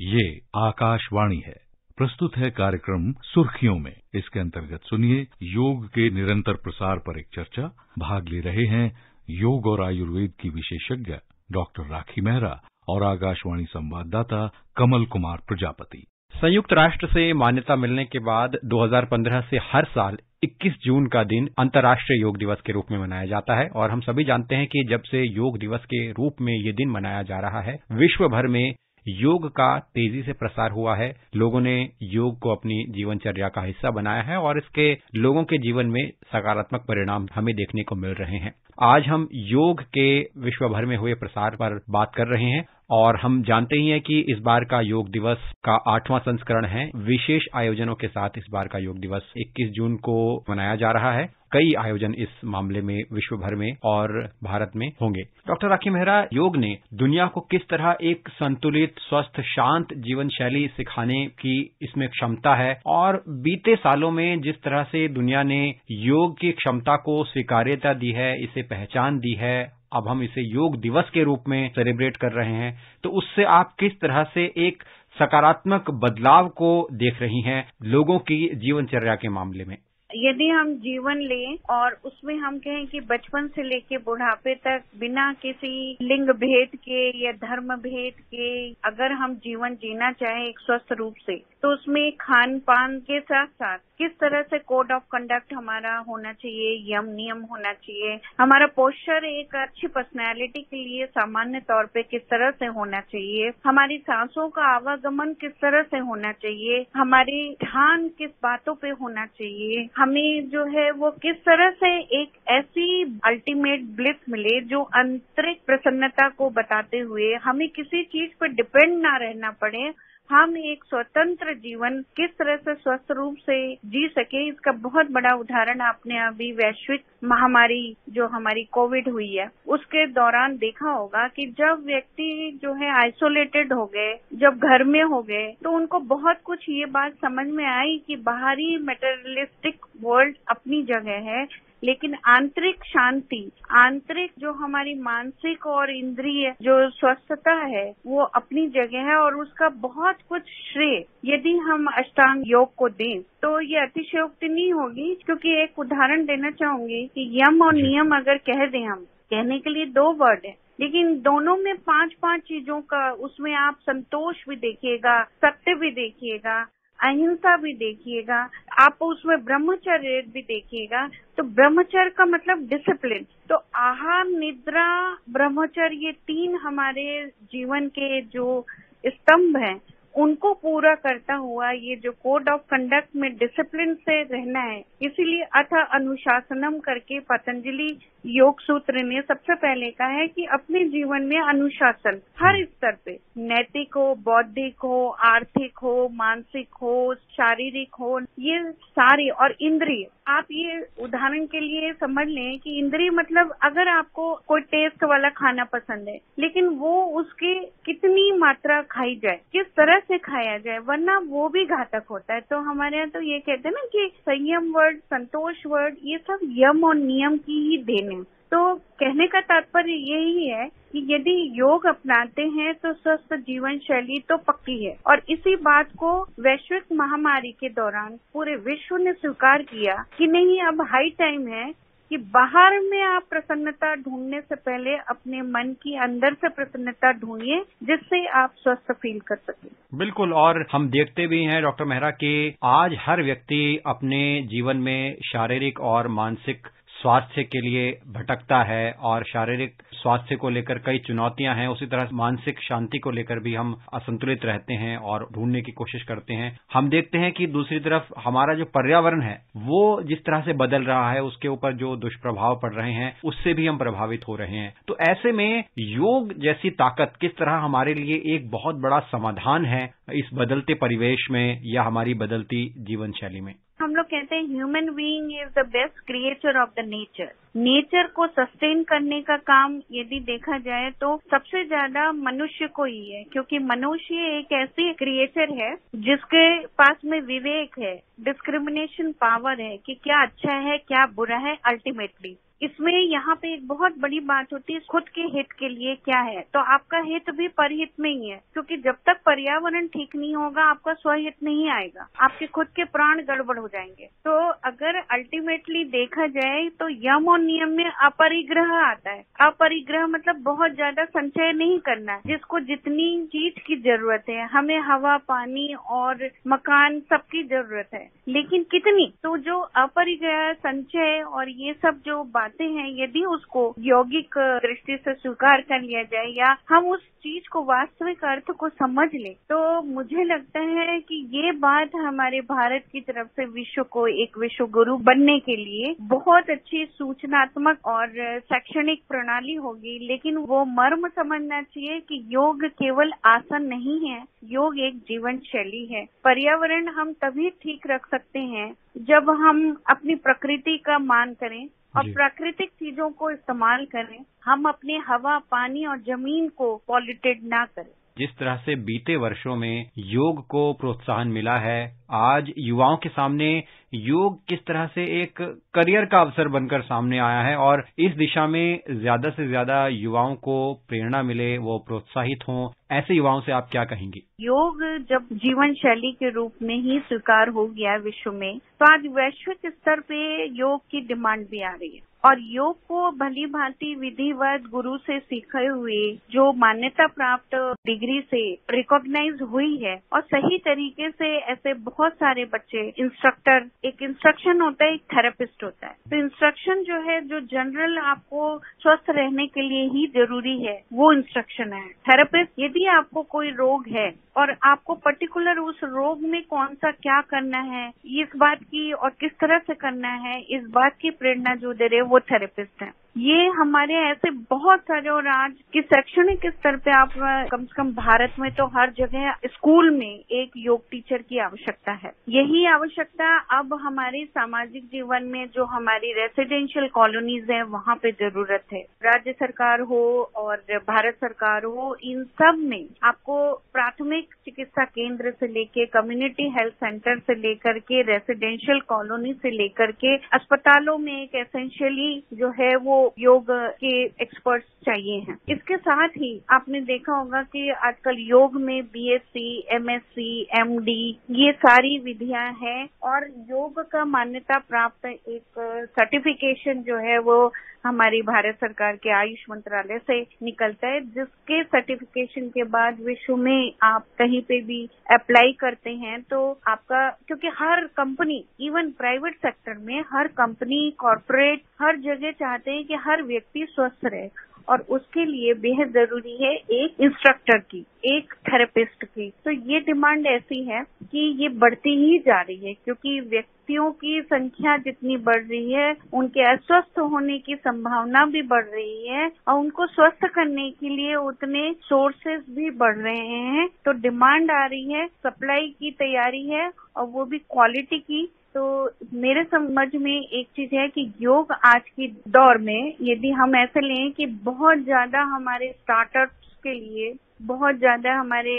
ये आकाशवाणी है। प्रस्तुत है कार्यक्रम सुर्खियों में। इसके अंतर्गत सुनिए योग के निरंतर प्रसार पर एक चर्चा। भाग ले रहे हैं योग और आयुर्वेद की विशेषज्ञ डॉक्टर राखी मेहरा और आकाशवाणी संवाददाता कमल कुमार प्रजापति। संयुक्त राष्ट्र से मान्यता मिलने के बाद 2015 से हर साल 21 जून का दिन अंतर्राष्ट्रीय योग दिवस के रूप में मनाया जाता है और हम सभी जानते हैं कि जब से योग दिवस के रूप में ये दिन मनाया जा रहा है विश्व भर में योग का तेज़ी से प्रसार हुआ है। लोगों ने योग को अपनी जीवनचर्या का हिस्सा बनाया है और इसके लोगों के जीवन में सकारात्मक परिणाम हमें देखने को मिल रहे हैं। आज हम योग के विश्वभर में हुए प्रसार पर बात कर रहे हैं। और हम जानते ही हैं कि इस बार का योग दिवस का आठवां संस्करण है। विशेष आयोजनों के साथ इस बार का योग दिवस 21 जून को मनाया जा रहा है। कई आयोजन इस मामले में विश्व भर में और भारत में होंगे। डॉक्टर राखी मेहरा, योग ने दुनिया को किस तरह एक संतुलित, स्वस्थ, शांत जीवन शैली सिखाने की इसमें क्षमता है? और बीते सालों में जिस तरह से दुनिया ने योग की क्षमता को स्वीकार्यता दी है, इसे पहचान दी है अब हम इसे योग दिवस के रूप में सेलिब्रेट कर रहे हैं तो उससे आप किस तरह से एक सकारात्मक बदलाव को देख रही हैं लोगों की जीवनचर्या के मामले में? यदि हम जीवन लें और उसमें हम कहें कि बचपन से लेके बुढ़ापे तक बिना किसी लिंग भेद के या धर्म भेद के अगर हम जीवन जीना चाहें एक स्वस्थ रूप से तो उसमें खान पान के साथ साथ किस तरह से कोड ऑफ़ कंडक्ट हमारा होना चाहिए, यम नियम होना चाहिए, हमारा पोस्चर एक अच्छी पर्सनैलिटी के लिए सामान्य तौर पे किस तरह से होना चाहिए, हमारी सांसों का आवागमन किस तरह से होना चाहिए, हमारी ध्यान किस बातों पे होना चाहिए हमें जो है वो किस तरह से एक ऐसी अल्टीमेट ब्लिस मिले जो आंतरिक प्रसन्नता को बताते हुए हमें किसी चीज़ पर डिपेंड ना रहना पड़े हम एक स्वतंत्र जीवन किस तरह से स्वस्थ रूप से जी सके, इसका बहुत बड़ा उदाहरण आपने अभी वैश्विक महामारी जो हमारी कोविड हुई है, उसके दौरान देखा होगा कि जब व्यक्ति जो है आइसोलेटेड हो गए, जब घर में हो गए तो उनको बहुत कुछ ये बात समझ में आई कि बाहरी मेटेरियलिस्टिक वर्ल्ड अपनी जगह है। लेकिन आंतरिक शांति आंतरिक जो हमारी मानसिक और इंद्रिय जो स्वस्थता है वो अपनी जगह है और उसका बहुत कुछ श्रेय। यदि हम अष्टांग योग को दें तो ये अतिशयोक्ति नहीं होगी क्योंकि एक उदाहरण देना चाहूँगी कि यम और नियम अगर कह दें हम कहने के लिए दो वर्ड है लेकिन दोनों में पाँच पाँच चीज़ों का उसमें आप संतोष भी देखिएगा सत्य भी देखिएगा अहिंसा भी देखिएगा आप उसमें ब्रह्मचर्य भी देखिएगा तो ब्रह्मचर्य का मतलब डिसिप्लिन तो आहार निद्रा, ब्रह्मचर्य, ये तीन हमारे जीवन के जो स्तंभ हैं उनको पूरा करता हुआ ये जो कोड ऑफ़ कंडक्ट में डिसिप्लिन से रहना है, इसीलिए अथ अनुशासनम करके पतंजलि योग सूत्र ने सबसे पहले कहा है कि अपने जीवन में अनुशासन हर स्तर पे, नैतिक हो, बौद्धिक हो, आर्थिक हो, मानसिक हो, शारीरिक हो, ये सारे और इंद्रिय आप ये उदाहरण के लिए समझ लें कि इंद्रिय मतलब अगर आपको कोई टेस्ट वाला खाना पसंद है, लेकिन वो उसकी कितनी मात्रा खाई जाए, किस तरह से खाया जाए, वरना वो भी घातक होता है। तो हमारे यहाँ तो ये कहते हैं ना कि संयम वर्ड संतोष वर्ड ये सब यम और नियम की ही देने तो कहने का तात्पर्य यही है कि यदि योग अपनाते हैं तो स्वस्थ जीवन शैली तो पक्की है। और इसी बात को वैश्विक महामारी के दौरान पूरे विश्व ने स्वीकार किया कि नहीं, अब हाई टाइम है कि बाहर में आप प्रसन्नता ढूँढने से पहले अपने मन की अंदर से प्रसन्नता ढूंढिए, जिससे आप स्वस्थ फील कर सकें। बिल्कुल, और हम देखते भी हैं डॉक्टर मेहरा कि आज हर व्यक्ति अपने जीवन में शारीरिक और मानसिक स्वास्थ्य के लिए भटकता है और शारीरिक स्वास्थ्य को लेकर कई चुनौतियाँ हैं। उसी तरह मानसिक शांति को लेकर भी हम असंतुलित रहते हैं और ढूँढने की कोशिश करते हैं। हम देखते हैं कि दूसरी तरफ़ हमारा जो पर्यावरण है, वो जिस तरह से बदल रहा है, उसके ऊपर जो दुष्प्रभाव पड़ रहे हैं, उससे भी हम प्रभावित हो रहे हैं। तो ऐसे में योग जैसी ताकत किस तरह हमारे लिए एक बहुत बड़ा समाधान है इस बदलते परिवेश में या हमारी बदलती जीवन शैली में? हम लोग कहते हैं human being is the best creator of the nature nature को सस्टेन करने का काम यदि देखा जाए तो सबसे ज़्यादा मनुष्य को ही है, क्योंकि मनुष्य एक ऐसी क्रिएटर है जिसके पास में विवेक है डिस्क्रिमिनेशन पावर है कि क्या अच्छा है, क्या बुरा है अल्टीमेटली इसमें यहाँ पे एक बहुत बड़ी बात होती है, खुद के हित के लिए क्या है? तो आपका हित भी परहित में ही है, क्योंकि जब तक पर्यावरण ठीक नहीं होगा, आपका स्वहित नहीं आएगा। आपके खुद के प्राण गड़बड़ हो जाएँगे। तो अगर अल्टीमेटली देखा जाए तो यम और नियम में अपरिग्रह आता है। अपरिग्रह मतलब बहुत ज़्यादा संचय नहीं करना है। जिसको जितनी चीज़ की ज़रूरत है, हमें हवा, पानी और मकान सबकी ज़रूरत है। लेकिन कितनी? तो जो अपरिग्रह, संचय और ये सब जो बात चाहते हैं, यदि उसको यौगिक दृष्टि से स्वीकार कर लिया जाए या हम उस चीज़ को वास्तविक अर्थ को समझ ले तो मुझे लगता है कि ये बात हमारे भारत की तरफ़ से विश्व को एक विश्व गुरु बनने के लिए बहुत अच्छी सूचनात्मक और शैक्षणिक प्रणाली होगी, लेकिन वो मर्म समझना चाहिए कि योग केवल आसन नहीं है, योग एक जीवन शैली है। पर्यावरण हम तभी ठीक रख सकते हैं जब हम अपनी प्रकृति का मान करें और प्राकृतिक चीज़ों को इस्तेमाल करें। हम अपने हवा पानी और ज़मीन को पॉल्यूटेड न करें। जिस तरह से बीते वर्षों में योग को प्रोत्साहन मिला है, आज युवाओं के सामने योग किस तरह से एक करियर का अवसर बनकर सामने आया है और इस दिशा में ज़्यादा से ज़्यादा युवाओं को प्रेरणा मिले, वो प्रोत्साहित हों, ऐसे युवाओं से आप क्या कहेंगे? योग जब जीवन शैली के रूप में ही स्वीकार हो गया विश्व में तो आज वैश्विक स्तर पे योग की डिमांड भी आ रही है। और योग को भली भांति विधिवत गुरु से सीखे हुए जो मान्यता प्राप्त डिग्री से रिकॉग्नाइज हुई है और सही तरीके से ऐसे बहुत सारे बच्चे इंस्ट्रक्टर एक इंस्ट्रक्शन होता है, एक थेरेपिस्ट होता है। तो इंस्ट्रक्शन जो है, जो जनरल आपको स्वस्थ रहने के लिए ही ज़रूरी है, वो इंस्ट्रक्शन है। थेरेपिस्ट यदि आपको कोई रोग है और आपको पर्टिकुलर उस रोग में कौन सा क्या करना है, इस बात की और किस तरह से करना है, इस बात की प्रेरणा जो दे रहे वो थेरेपिस्ट है। ये हमारे ऐसे बहुत सारे और आज की शैक्षणिक स्तर पे आप कम से कम भारत में तो हर जगह स्कूल में एक योग टीचर की आवश्यकता है। यही आवश्यकता अब हमारे सामाजिक जीवन में जो हमारी रेसिडेंशियल कॉलोनीज है, वहाँ पे ज़रूरत है। राज्य सरकार हो और भारत सरकार हो, इन सब में आपको प्राथमिक चिकित्सा केंद्र से लेके कम्युनिटी हेल्थ सेंटर से लेकर के रेसिडेंशियल कॉलोनी से लेकर के, अस्पतालों में एक एसेंशियली जो है वो योग के एक्सपर्ट्स चाहिए हैं। इसके साथ ही आपने देखा होगा कि आजकल योग में बीएससी, एमएससी, एमडी ये सारी विधियाँ हैं और योग का मान्यता प्राप्त एक सर्टिफिकेशन जो है वो हमारी भारत सरकार के आयुष मंत्रालय से निकलता है, जिसके सर्टिफिकेशन के बाद विश्व में आप कहीं पे भी अप्लाई करते हैं तो आपका, क्योंकि हर कंपनी इवन प्राइवेट सेक्टर में, हर कंपनी कॉरपोरेट हर जगह चाहते हैं कि हर व्यक्ति स्वस्थ रहे। और उसके लिए बेहद ज़रूरी है एक इंस्ट्रक्टर की, एक थेरेपिस्ट की। तो ये डिमांड ऐसी है कि ये बढ़ती ही जा रही है, क्योंकि व्यक्तियों की संख्या जितनी बढ़ रही है, उनके अस्वस्थ होने की संभावना भी बढ़ रही है और उनको स्वस्थ करने के लिए उतने सोर्सेज भी बढ़ रहे हैं। तो डिमांड आ रही है सप्लाई की तैयारी है और वो भी क्वालिटी की तो मेरे समझ में एक चीज़ है कि योग आज के दौर में यदि हम ऐसे लें कि बहुत ज़्यादा हमारे स्टार्टअप्स के लिए बहुत ज़्यादा हमारे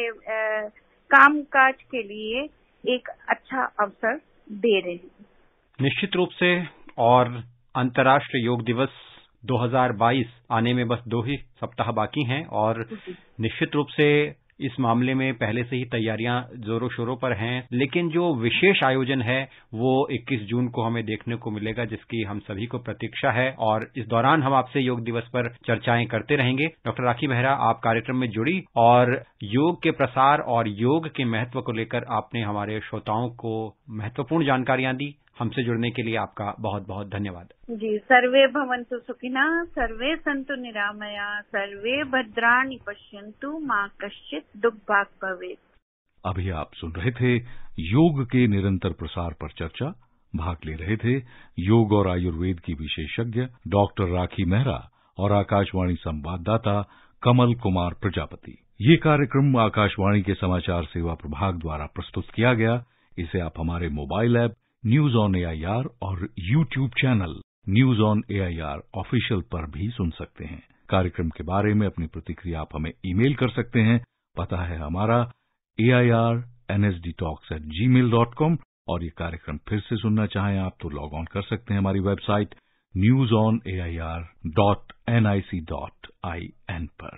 काम काज के लिए एक अच्छा अवसर दे रहे हैं। निश्चित रूप से और अंतर्राष्ट्रीय योग दिवस 2022 आने में बस दो ही सप्ताह बाकी हैं और निश्चित रूप से इस मामले में पहले से ही तैयारियाँ जोरों शोरों पर हैं, लेकिन जो विशेष आयोजन है, वो 21 जून को हमें देखने को मिलेगा, जिसकी हम सभी को प्रतीक्षा है, और इस दौरान हम आपसे योग दिवस पर चर्चाएँ करते रहेंगे। डॉक्टर राखी मेहरा, आप कार्यक्रम में जुड़ी, और योग के प्रसार और योग के महत्व को लेकर आपने हमारे श्रोताओं को महत्वपूर्ण जानकारियाँ दी। हमसे जुड़ने के लिए आपका बहुत बहुत धन्यवाद। जी सर्वे भवंतु सुखिना सर्वे संतु निरामया सर्वे भद्राणि पश्यंतु माँ कश्चित दुख भाग भवे अभी आप सुन रहे थे योग के निरंतर प्रसार पर चर्चा। भाग ले रहे थे योग और आयुर्वेद की विशेषज्ञ डॉक्टर राखी मेहरा और आकाशवाणी संवाददाता कमल कुमार प्रजापति। ये कार्यक्रम आकाशवाणी के समाचार सेवा प्रभाग द्वारा प्रस्तुत किया गया। इसे आप हमारे mobile app news on AIR और YouTube channel news on AIR official पर भी सुन सकते हैं। कार्यक्रम के बारे में अपनी प्रतिक्रिया आप हमें ईमेल कर सकते हैं। पता है हमारा A I R N S D talks at Gmail dot com और ये कार्यक्रम फिर से सुनना चाहें आप तो लॉग ऑन कर सकते हैं हमारी website news on A I R dot N I C dot I N पर।